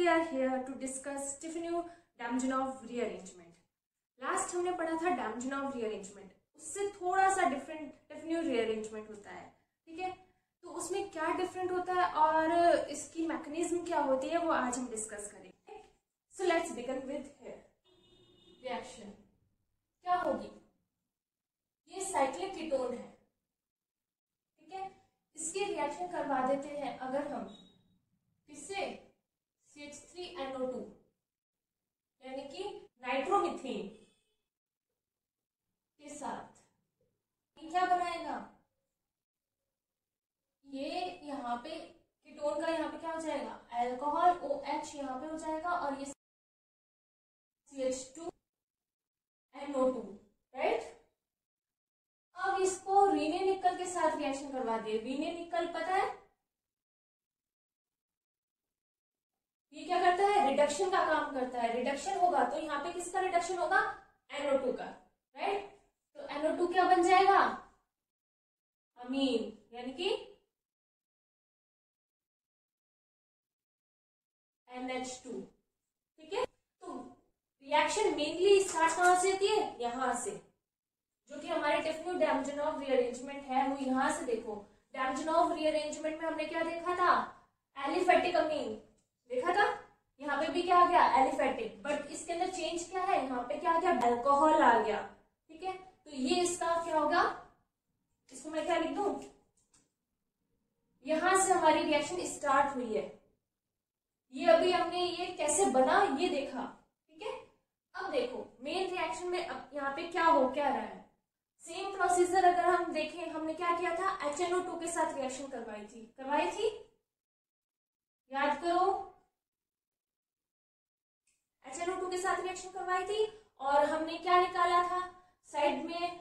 we are here to discuss Tiffany-Damjanov rearrangement. Last हमने पढ़ा था डैमजनॉव रीअरेंजमेंट उससे थोड़ा सा डिफरेंट टिफन्यू रीअरेंजमेंट होता है, ठीक है? तो उसमें क्या डिफरेंट होता है और इसकी मैकेनिज्म क्या होती है, वो आज हम डिस्कस करेंगे so let's begin with reaction क्या होगी? ये साइक्लिक कीटोन है, ठीक है? इसकी रिएक्शन करवा देते हैं अगर हम किससे CH3NO2 यानी कि नाइट्रोमिथेन के साथ ये क्या बनाएगा ये यहाँ पे कीटोन का यहाँ पे क्या हो जाएगा अल्कोहल ओ एच यहाँ पे हो जाएगा और ये C H two NO two right अब इसको रीने निकल के साथ रिएक्शन करवा दिए। रीने निकल, पता है? ये क्या करता है? रिडक्शन का काम करता है। रिडक्शन होगा तो यहाँ पे किसका रिडक्शन होगा? एनओ टू का राइट तो एनओ टू क्या बन जाएगा? अमीन यानी कि NH2 ठीक है? तो रिएक्शन मेनली स्टार्ट कहाँ से होती है? यहाँ से। जो कि हमारे टिफ्नो डैमजनॉव रीअरेंजमेंट है, वो यहाँ से देखो। डैमजनॉव रीअरेंजमेंट में हमने क्या देखा था? एलिफेटिक अमीन देखा था? यहाँ पे भी क्या आ गया? एलिफेटिक बट इसके अंदर चेंज क्या है? यहाँ पे क्या आ गया? अल्कोहल आ गया। ठीक है? तो ये इसका क्या होगा? इसको मैं क्या लिख दू? यहाँ से हमारी रिएक्शन स्टार्ट हुई है। ये अभी हमने ये कैसे बना, ये देखा, ठीक है? अब देखो मेन रिएक्शन में अब यहाँ पे क्या हो, क्या रहा है? सेम प्रोसीजर अगर हम देखें, हमने क्या किया था? HNO2 के साथ रिएक्शन करवाई थी। करवाई थी? याद करो। HNO2 के साथ रिएक्शन करवाई थी और हमने क्या निकाला था? साइड में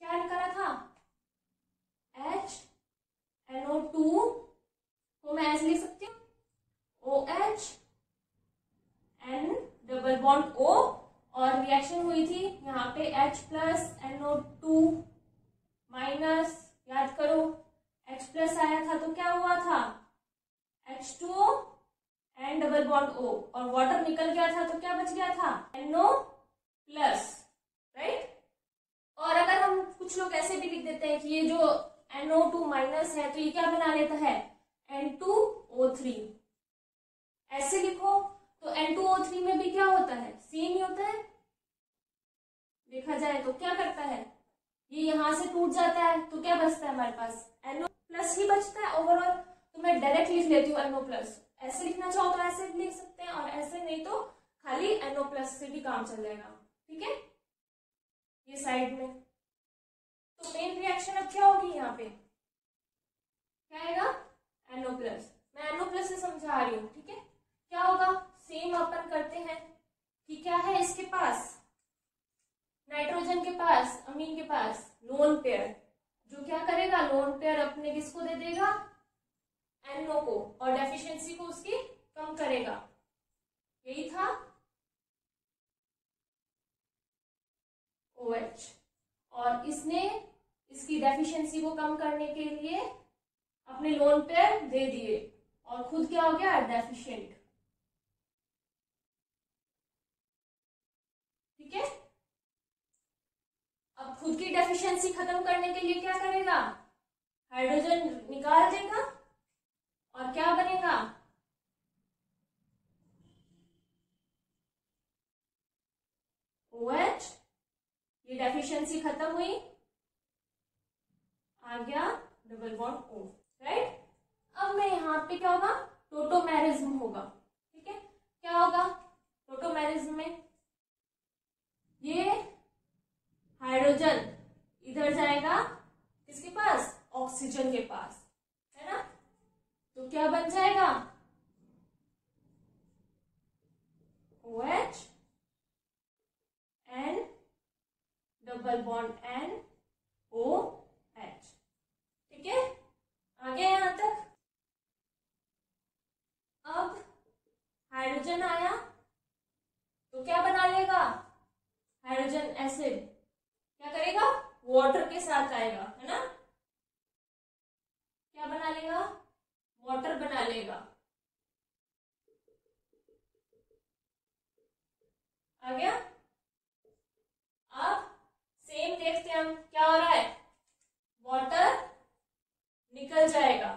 क्या निकाला था? H NO2 को मैं ऐसे लिख सकती हूँ। O H N double bond O और रिएक्शन हुई थी यहाँ पे H plus NO two minus याद करो, H प्लस आया था तो क्या हुआ था? H two N double bond O और वाटर निकल गया था तो क्या बच गया था? NO प्लस राइट और अगर हम कुछ लोग ऐसे भी लिख देते हैं कि ये जो एनओ टू माइनस है तो ये क्या बना लेता है? N2O3 ऐसे लिखो तो N2O3 में भी क्या होता है? सेम ही होता है? देखा जाए तो क्या करता है? ये यहाँ से टूट जाता है तो क्या बचता है हमारे पास? NO प्लस ही बचता है ओवरऑल तो मैं डायरेक्ट लिख लेती हूँ NO प्लस ऐसे लिखना चाहो तो ऐसे भी लिख सकते हैं, और ऐसे नहीं तो खाली NO प्लस से भी काम चल जाएगा। ठीक है? ये साइड में। तो मेन रिएक्शन अब क्या होगी यहाँ पे? क्या आएगा? NO प्लस मैं NO प्लस से समझा रही हूँ, ठीक है? क्या होगा? सेम अपन करते हैं कि क्या है इसके पास? नाइट्रोजन के पास अमीन के पास लोन पेयर जो क्या करेगा? लोन पेयर अपने किसको दे देगा? एनओ को, और डेफिशिएंसी को उसकी कम करेगा। यही था। ओ OH. और इसने इसकी डेफिशिएंसी को कम करने के लिए अपने लोन पेयर दे दिए। और खुद क्या हो गया? डेफिशिएंट ठीक है? अब खुद की डेफिशिएंसी खत्म करने के लिए क्या करेगा? हाइड्रोजन निकाल देगा। और क्या बनेगा? OH ये डेफिशिएंसी खत्म हुई। आ गया डबल बॉन्ड O राइट अब मैं यहाँ पे क्या होगा? टोटोमेरिज्म होगा, ठीक है? क्या होगा? टोटोमेरिज्म में ये हाइड्रोजन इधर जाएगा किसके पास? ऑक्सीजन के पास, है ना? तो क्या बन जाएगा O H N double bond N O H ठीक है आगे यहाँ तक अब हाइड्रोजन आया तो क्या बना लेगा हाइड्रोजन एसिड क्या करेगा वाटर के साथ आएगा है ना क्या बना लेगा वाटर बना लेगा आ गया? अब सेम देखते हैं हम, क्या हो रहा है? वाटर निकल जाएगा।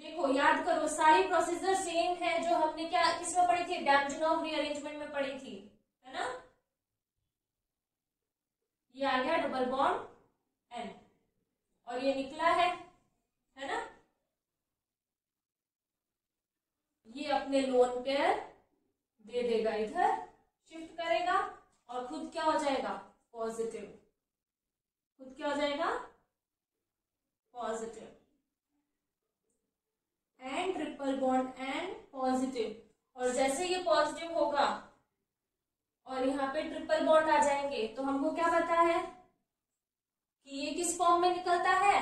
देखो, याद करो, सारी प्रोसीजर सेम है जो हमने क्या, किसमें पढ़ी थी? डैमजनॉफ रीअरेंजमेंट में पढ़ी थी, है ना? ये आ गया डबल बॉन्ड एन और ये निकला है है ना ये अपने लोन पेयर दे देगा, इधर शिफ्ट करेगा और खुद क्या हो जाएगा? पॉजिटिव खुद क्या हो जाएगा? Positive and triple bond and positive और जैसे ये पॉजिटिव होगा, और यहाँ पे ट्रिपल बॉन्ड आ जाएँगे तो हमको क्या पता है कि ये किस फॉर्म में निकलता है?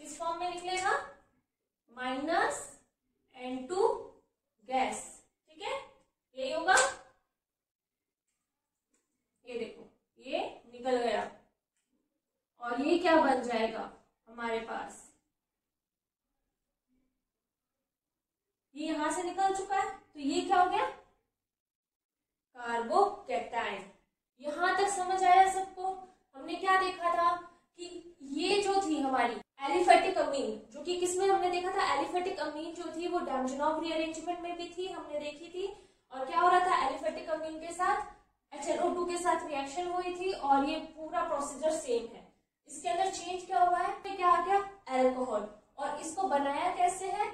किस फॉर्म में निकलेगा? माइनस एन टू गैस, ठीक है? यही होगा। ये देखो, ये निकल गया। और ये क्या बन जाएगा हमारे पास? ये यहाँ से निकल चुका है तो ये क्या हो गया? कार्बो कैटाइन यहाँ तक समझ आया सबको? हमने क्या देखा था कि ये जो थी हमारी एलिफेटिक अमीन, जो कि किसमें हमने देखा था? एलिफेटिक अमीन जो थी, वो डैमजनॉफ रीअरेंजमेंट में भी थी, हमने देखी थी। और क्या हो रहा था? एलिफेटिक अमीन के साथ HNO2 के साथ रिएक्शन हुई थी और ये पूरा प्रोसीजर सेम है। इसके अंदर चेंज क्या हुआ है? तो क्या आ गया? एल्कोहल और इसको बनाया कैसे है?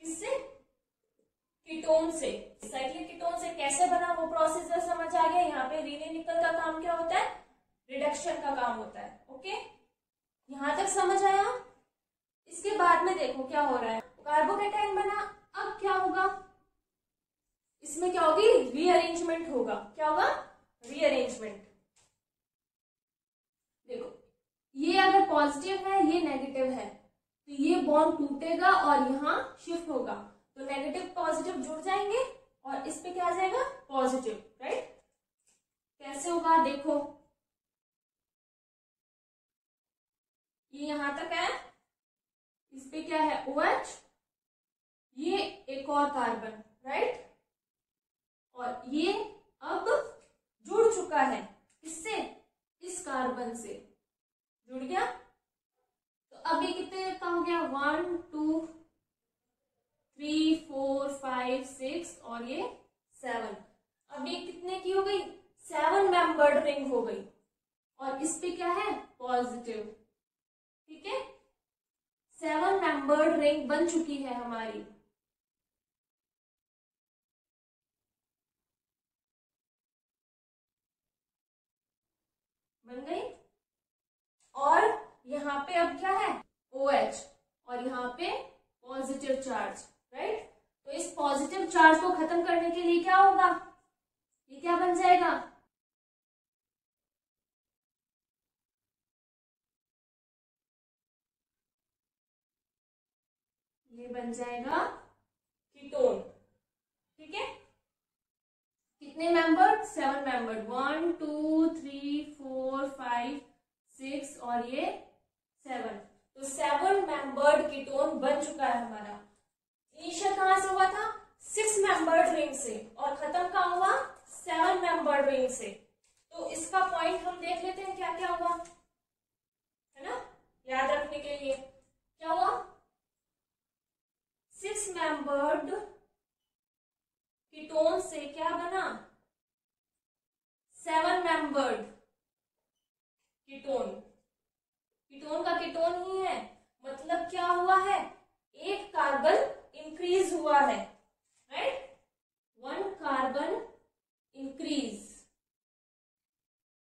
किससे? कीटोन से। साइक्लिक कीटोन से कैसे बना वो प्रोसीजर समझ आ गया। यहाँ पे रीने निकल का काम क्या होता है? रिडक्शन का काम होता है। ओके यहाँ तक समझ आया? इसके बाद में देखो क्या हो रहा है। कार्बोकेटाइन बना, अब क्या होगा? इसमें क्या होगी? रीअरेंजमेंट होगा। क्या होगा? रीअरेंजमेंट देखो, ये अगर पॉजिटिव है, ये नेगेटिव है। तो ये बॉन्ड टूटेगा और यहाँ शिफ्ट होगा। तो नेगेटिव पॉजिटिव जुड़ जाएँगे और इस पे क्या आ जाएगा? पॉजिटिव राइट कैसे होगा? देखो। यहाँ तक है। इस पे क्या है? ओ OH, ये एक और कार्बन राइट और ये अब जुड़ चुका है। इससे इस कार्बन से। जुड़ गया? तो अब ये कितने का हो गया? One two three four five six और ये सेवन अब ये कितने की हो गई? सेवन मेंबर्ड रिंग हो गई। और इस पे क्या है? पॉजिटिव ठीक है? सेवन मेंबर्ड रिंग बन चुकी है हमारी। बन गई? और यहाँ पे अब क्या है? ओ OH और यहाँ पे पॉजिटिव चार्ज राइट तो इस पॉजिटिव चार्ज को खत्म करने के लिए क्या होगा? ये क्या बन जाएगा? ये बन जाएगा कीटोन। ठीक है? कितने member seven member one two three four five six और ये सेवन तो सेवन मेंबर्ड कीटोन बन चुका है हमारा। इनिशियल कहाँ से हुआ था? सिक्स मेंबर्ड रिंग से। और खत्म कहा हुआ? सेवन मेंबर्ड रिंग से। तो इसका पॉइंट हम देख लेते हैं क्या क्या हुआ। है ना? याद रखने के लिए। क्या हुआ? सिक्स मेंबर्ड कीटोन से क्या बना? सेवन मेंबर्ड कीटोन कीटोन का कीटोन ही है। मतलब क्या हुआ है? एक कार्बन इंक्रीज हुआ है। राइट वन कार्बन इंक्रीज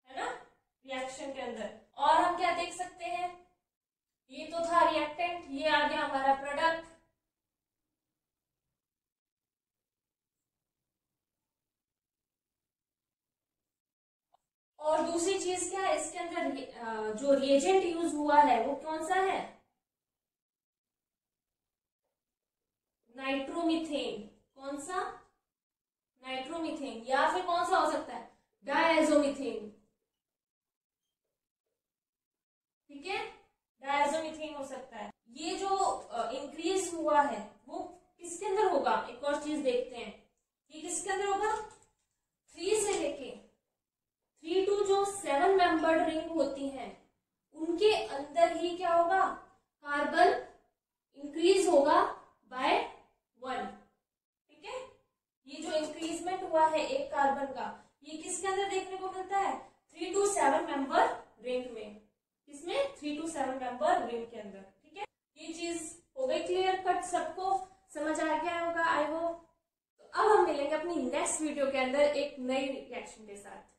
है ना? रिएक्शन के अंदर। और हम क्या देख सकते हैं? ये तो था रिएक्टेंट ये आ गया हमारा प्रोडक्ट और दूसरी चीज़ क्या है? इसके अंदर जो रिएजेंट यूज़ हुआ है, वो कौन सा है? नाइट्रोमिथेन। कौन सा? नाइट्रोमिथेन। या फिर कौन सा हो सकता है? डायजोमिथेन। ठीक है? डायजोमिथेन हो सकता है। ये जो इंक्रीज हुआ है, वो किसके अंदर होगा? एक और चीज़ देखते हैं। ये किसके अंदर होगा? थ्री से लेके मेंबर्ड रिंग होती हैं, उनके अंदर ही क्या होगा? कार्बन इंक्रीज होगा बाय वन ठीक है? ये जो इंक्रीजमेंट हुआ है एक कार्बन का, ये किसके अंदर देखने को मिलता है? Three to seven member ring में। किसमें? Three to seven member ring के अंदर। ठीक है? ये चीज़ हो गई क्लियर कट सबको। समझ आ गया होगा आई होप तो अब हम मिलेंगे अपनी नेक्स्ट वीडियो के अंदर एक नई रिएक्शन के साथ।